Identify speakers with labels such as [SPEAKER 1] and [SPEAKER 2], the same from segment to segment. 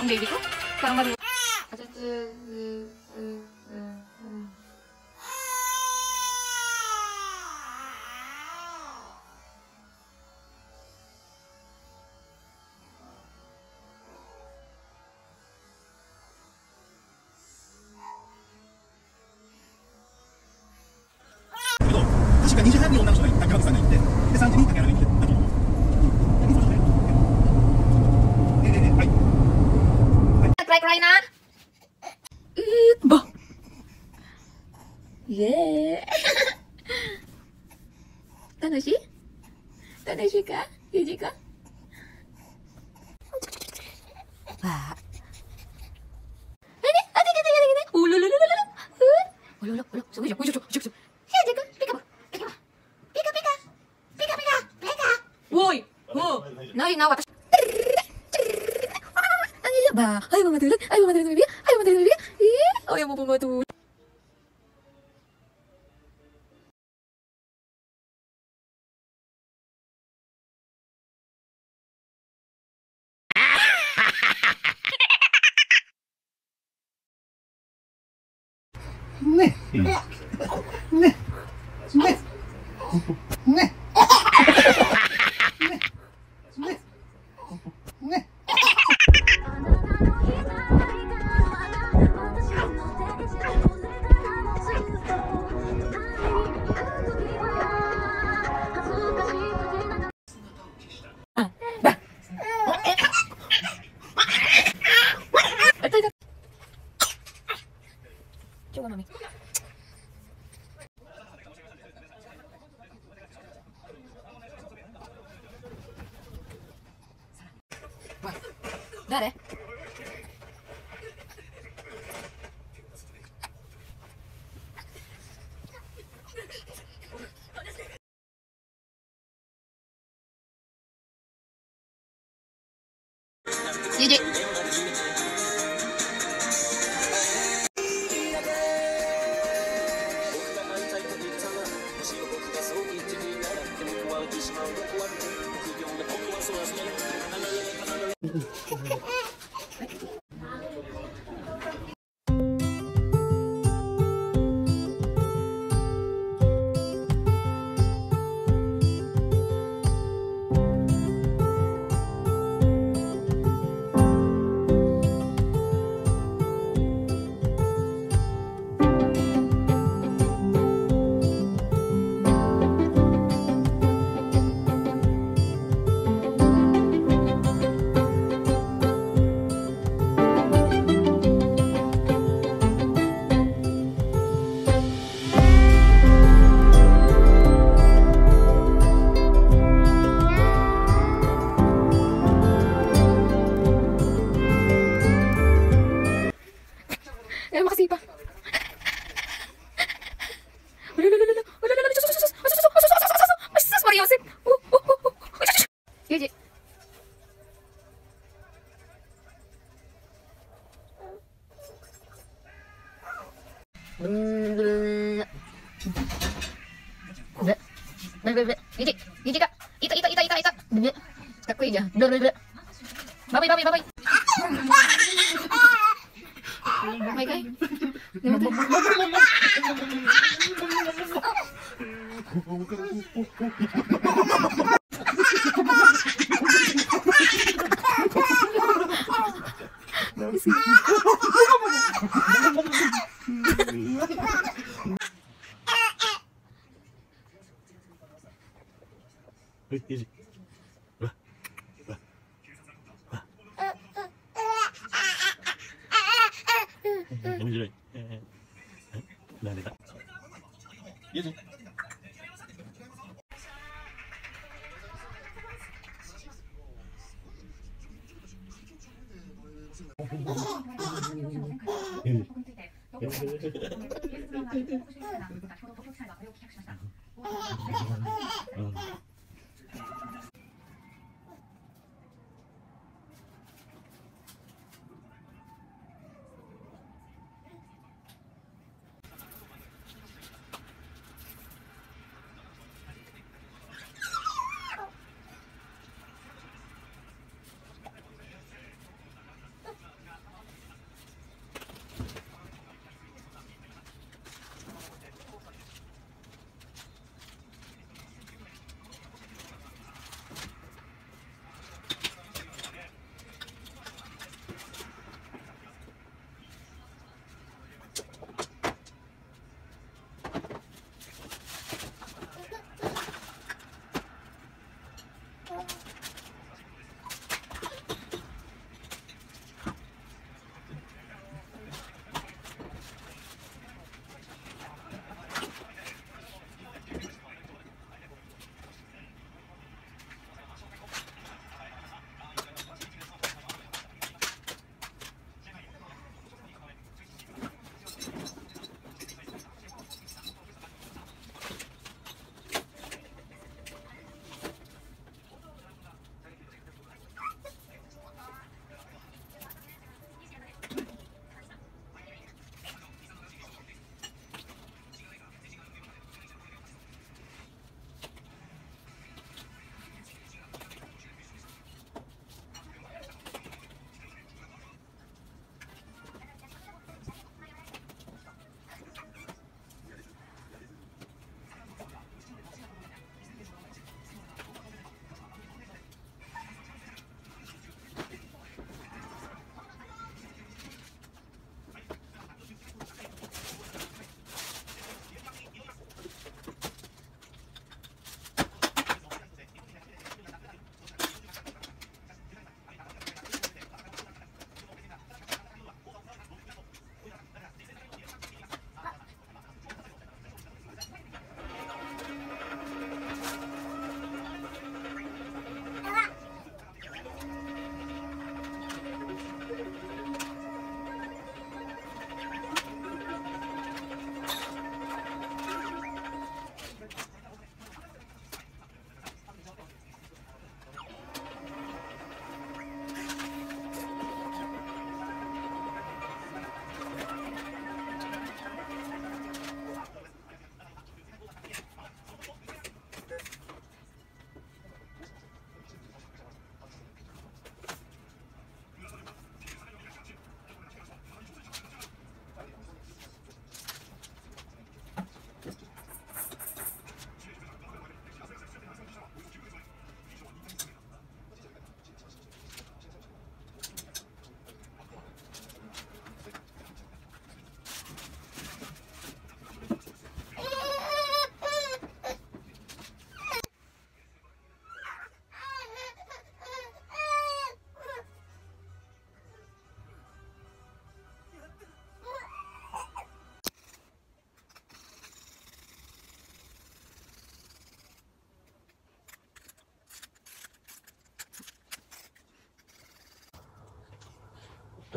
[SPEAKER 1] 근데 이거 장가리 아저쯔 사실 이제
[SPEAKER 2] 합이 온다는 소리 다 그런 거 있는데 juga, dia juga. Pak. Ini, ada, ada, ada, ada. Ulu, ulu, ulu, ulu, ulu, ulu, ulu, pika. Pika. Woi. ulu, Nah, ini nah, ね。ね。ね。ね。誰？Mm-hmm. べべべべいじいじがいたいたいたいたいたべかっこいいじゃんべべべババイババイババイ毎回眠たい
[SPEAKER 1] 面白い。えー、慣れ。よいしょ。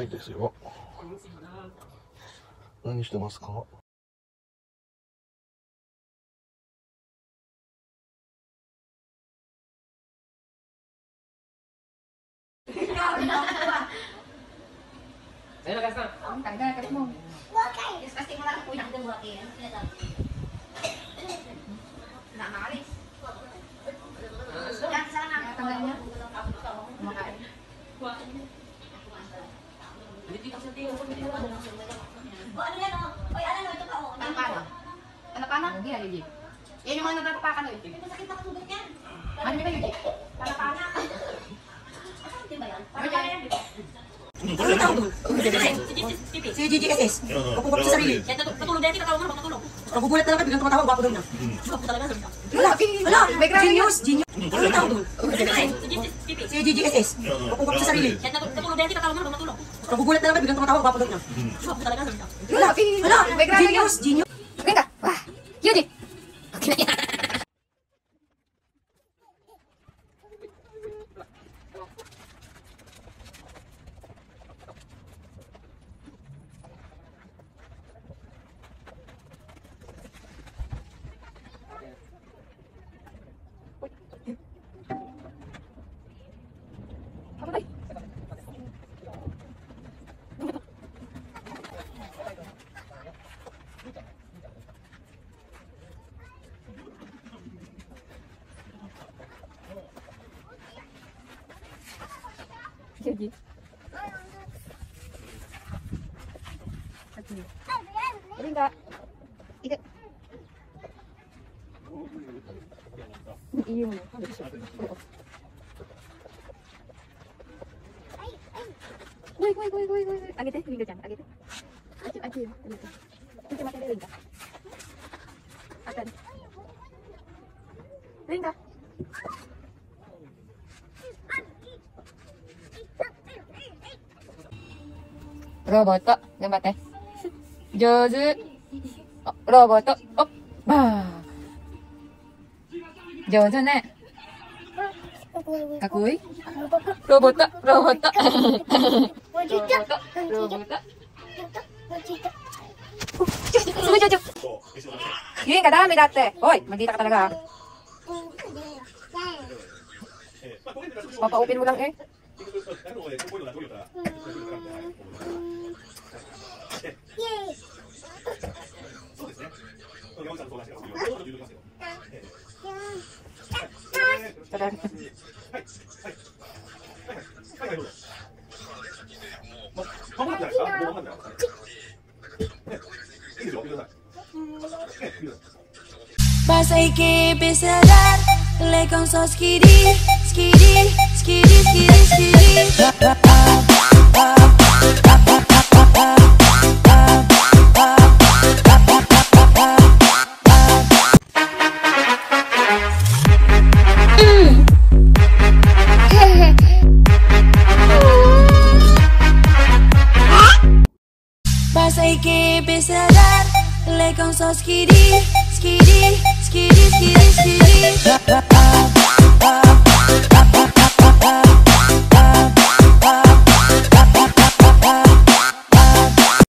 [SPEAKER 1] たいですよ。何してますか
[SPEAKER 2] Ang tanda ka mo. Yes, pasti mo lang po yung dalawa kayo. Na yan,
[SPEAKER 3] Jip. Yan
[SPEAKER 2] yung mga natatapakan nun. May
[SPEAKER 3] masakit na kasugat yan.
[SPEAKER 2] Ano ba yung
[SPEAKER 3] Jip? Tatapana. Asan din ba yan? Tatapana yan, Jip.
[SPEAKER 2] Ano tao doon?
[SPEAKER 4] Si Gigi SS. Kapag sa sarili.
[SPEAKER 3] Patulog din, tinatawag mo na, patulog.
[SPEAKER 4] Nagugulat na lang biglang tumatawa, gwapo daw niya.
[SPEAKER 3] Gwapo talaga
[SPEAKER 4] sabi niya. Wala, wala, genius, genius. Ano tao doon? Si Gigi SS. Kapag sa sarili.
[SPEAKER 3] Patulog din, tinatawag mo na, patulog.
[SPEAKER 4] Nagugulat na lang biglang tumatawa, gwapo daw niya.
[SPEAKER 3] Gwapo talaga
[SPEAKER 4] sabi niya. Wala, wala, genius, genius.
[SPEAKER 2] いいものを食べてしまう。ごいごいごいごいごい。あげて、リンゴちゃん。あげて。あっち、あっちよ。見て、待って、リンゴ。あった。ロボット、頑張って。上手。ロボット、上手ね。かっこいい。ロボット、ロボット。ロボット、ロボット。ちょちょちょちょちょ。Hindi ka dami dati. Hoy, maldita ka talaga. Papaupin mo lang eh.
[SPEAKER 1] そうですね。山口さんと相談してます Vas
[SPEAKER 5] a que pesadar, le causó skiri, skiri, skiri, skiri, skiri. vai com só skiri, skiri, skiri, skiri, skiri.